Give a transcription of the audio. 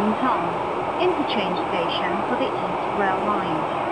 Mornington Interchange station for the East Rail Line.